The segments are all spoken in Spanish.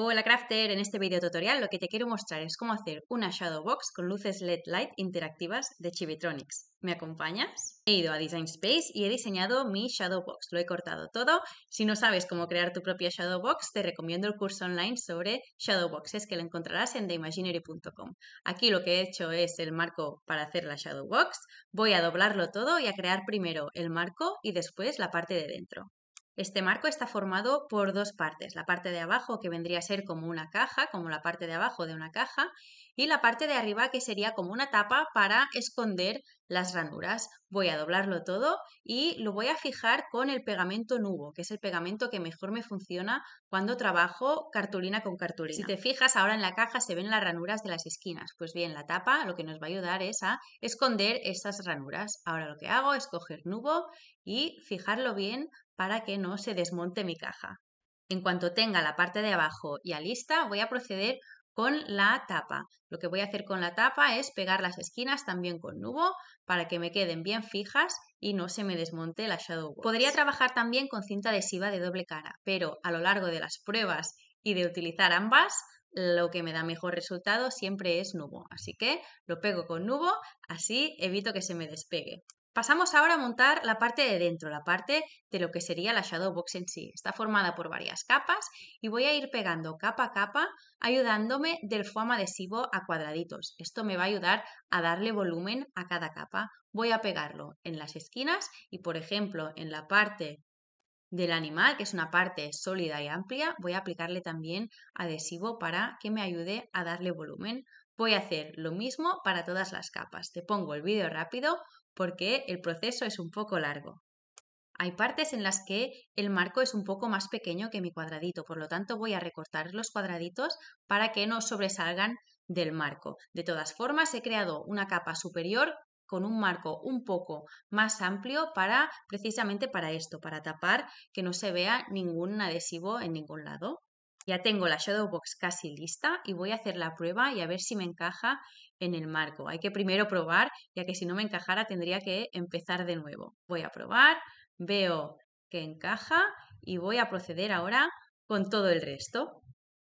Hola Crafter, en este video tutorial lo que te quiero mostrar es cómo hacer una Shadow Box con luces LED Light interactivas de Chibitronics. ¿Me acompañas? He ido a Design Space y he diseñado mi Shadow Box. Lo he cortado todo. Si no sabes cómo crear tu propia Shadow Box, te recomiendo el curso online sobre Shadow Boxes que lo encontrarás en theimaginery.com. Aquí lo que he hecho es el marco para hacer la Shadow Box. Voy a doblarlo todo y a crear primero el marco y después la parte de dentro. Este marco está formado por dos partes, la parte de abajo que vendría a ser como una caja, como la parte de abajo de una caja, y la parte de arriba que sería como una tapa para esconder las ranuras. Voy a doblarlo todo y lo voy a fijar con el pegamento nubo, que es el pegamento que mejor me funciona cuando trabajo cartulina con cartulina. Si te fijas, ahora en la caja se ven las ranuras de las esquinas. Pues bien, la tapa lo que nos va a ayudar es a esconder esas ranuras. Ahora lo que hago es coger nubo y fijarlo bien para que no se desmonte mi caja. En cuanto tenga la parte de abajo ya lista, voy a proceder con la tapa. Lo que voy a hacer con la tapa es pegar las esquinas también con nubo para que me queden bien fijas y no se me desmonte la Shadow Box. Podría trabajar también con cinta adhesiva de doble cara, pero a lo largo de las pruebas y de utilizar ambas, lo que me da mejor resultado siempre es nubo. Así que lo pego con nubo, así evito que se me despegue. Pasamos ahora a montar la parte de dentro, la parte de lo que sería la Shadow Box en sí. Está formada por varias capas y voy a ir pegando capa a capa ayudándome del foam adhesivo a cuadraditos. Esto me va a ayudar a darle volumen a cada capa. Voy a pegarlo en las esquinas y, por ejemplo, en la parte del animal, que es una parte sólida y amplia, voy a aplicarle también adhesivo para que me ayude a darle volumen. Voy a hacer lo mismo para todas las capas. Te pongo el vídeo rápido porque el proceso es un poco largo. Hay partes en las que el marco es un poco más pequeño que mi cuadradito, por lo tanto voy a recortar los cuadraditos para que no sobresalgan del marco. De todas formas, he creado una capa superior con un marco un poco más amplio para precisamente para esto, para tapar que no se vea ningún adhesivo en ningún lado. Ya tengo la Shadow Box casi lista y voy a hacer la prueba y a ver si me encaja en el marco. Hay que primero probar, ya que si no me encajara tendría que empezar de nuevo. Voy a probar, veo que encaja y voy a proceder ahora con todo el resto.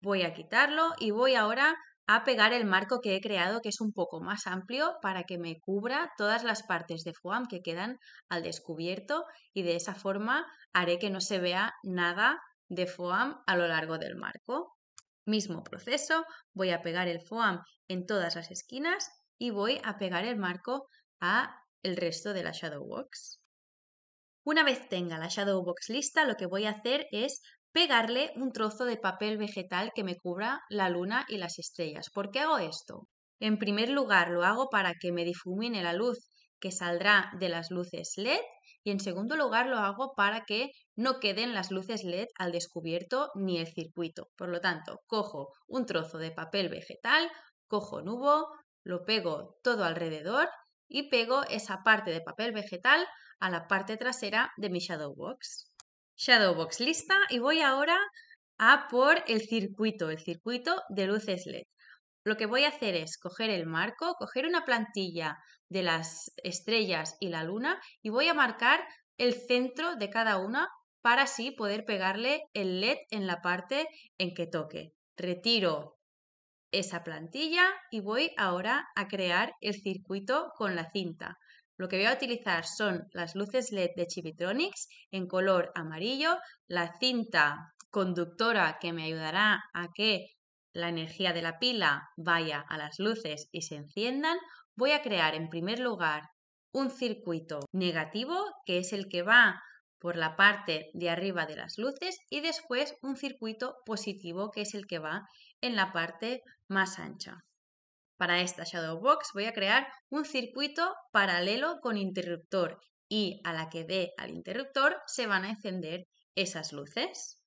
Voy a quitarlo y voy ahora a pegar el marco que he creado, que es un poco más amplio, para que me cubra todas las partes de foam que quedan al descubierto y de esa forma haré que no se vea nada de foam a lo largo del marco. Mismo proceso, voy a pegar el foam en todas las esquinas y voy a pegar el marco a el resto de la shadow box. Una vez tenga la shadow box lista, lo que voy a hacer es pegarle un trozo de papel vegetal que me cubra la luna y las estrellas. ¿Por qué hago esto? En primer lugar, lo hago para que me difumine la luz que saldrá de las luces LED y en segundo lugar lo hago para que no queden las luces LED al descubierto ni el circuito. Por lo tanto, cojo un trozo de papel vegetal, cojo nubo, lo pego todo alrededor y pego esa parte de papel vegetal a la parte trasera de mi Shadow Box. Shadow Box lista y voy ahora a por el circuito, el circuito de luces LED. Lo que voy a hacer es coger el marco, coger una plantilla de las estrellas y la luna y voy a marcar el centro de cada una para así poder pegarle el LED en la parte en que toque. Retiro esa plantilla y voy ahora a crear el circuito con la cinta. Lo que voy a utilizar son las luces LED de Chibitronics en color amarillo, la cinta conductora que me ayudará a que la energía de la pila vaya a las luces y se enciendan, voy a crear en primer lugar un circuito negativo, que es el que va por la parte de arriba de las luces, y después un circuito positivo, que es el que va en la parte más ancha. Para esta Shadow Box voy a crear un circuito paralelo con interruptor y a la que dé al interruptor se van a encender esas luces.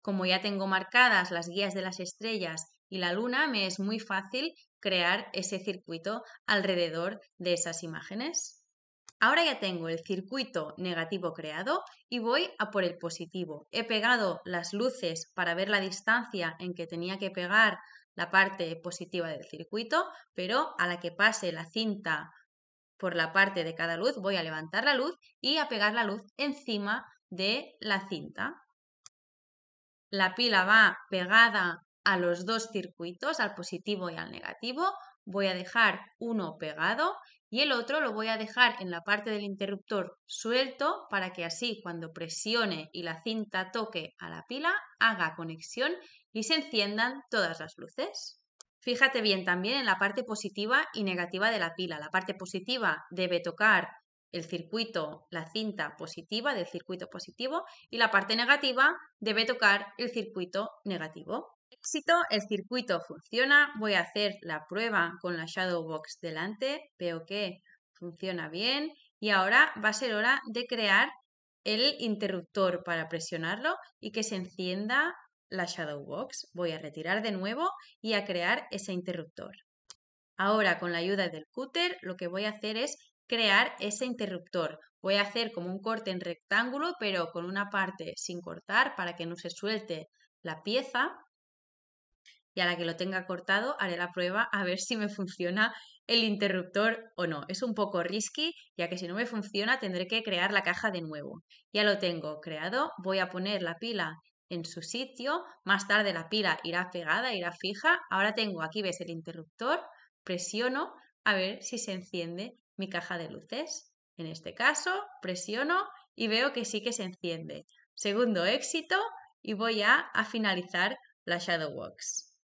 Como ya tengo marcadas las guías de las estrellas y la luna, me es muy fácil crear ese circuito alrededor de esas imágenes. Ahora ya tengo el circuito negativo creado y voy a por el positivo. He pegado las luces para ver la distancia en que tenía que pegar la parte positiva del circuito, pero a la que pase la cinta por la parte de cada luz voy a levantar la luz y a pegar la luz encima de la cinta. La pila va pegada a los dos circuitos, al positivo y al negativo, voy a dejar uno pegado y el otro lo voy a dejar en la parte del interruptor suelto para que así cuando presione y la cinta toque a la pila haga conexión y se enciendan todas las luces. Fíjate bien también en la parte positiva y negativa de la pila. La parte positiva debe tocar el circuito, la cinta positiva del circuito positivo y la parte negativa debe tocar el circuito negativo. El circuito funciona. Voy a hacer la prueba con la Shadow Box delante. Veo que funciona bien y ahora va a ser hora de crear el interruptor para presionarlo y que se encienda la Shadow Box. Voy a retirar de nuevo y a crear ese interruptor. Ahora con la ayuda del cúter lo que voy a hacer es crear ese interruptor. Voy a hacer como un corte en rectángulo pero con una parte sin cortar para que no se suelte la pieza y a la que lo tenga cortado haré la prueba a ver si me funciona el interruptor o no. Es un poco risky, ya que si no me funciona tendré que crear la caja de nuevo. Ya lo tengo creado, voy a poner la pila en su sitio, más tarde la pila irá pegada, irá fija. Ahora tengo aquí, ves el interruptor, presiono a ver si se enciende mi caja de luces. En este caso, presiono y veo que sí que se enciende. Segundo éxito y voy a, a finalizar la Shadow Box.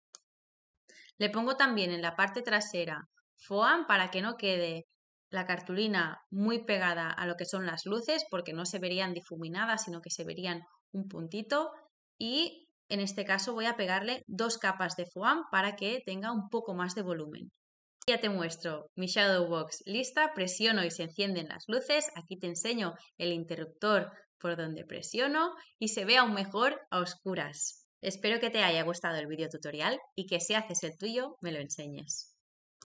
Le pongo también en la parte trasera foam para que no quede la cartulina muy pegada a lo que son las luces porque no se verían difuminadas sino que se verían un puntito y en este caso voy a pegarle dos capas de foam para que tenga un poco más de volumen. Ya te muestro mi Shadow Box lista, presiono y se encienden las luces, aquí te enseño el interruptor por donde presiono y se ve aún mejor a oscuras. Espero que te haya gustado el video tutorial y que si haces el tuyo me lo enseñes.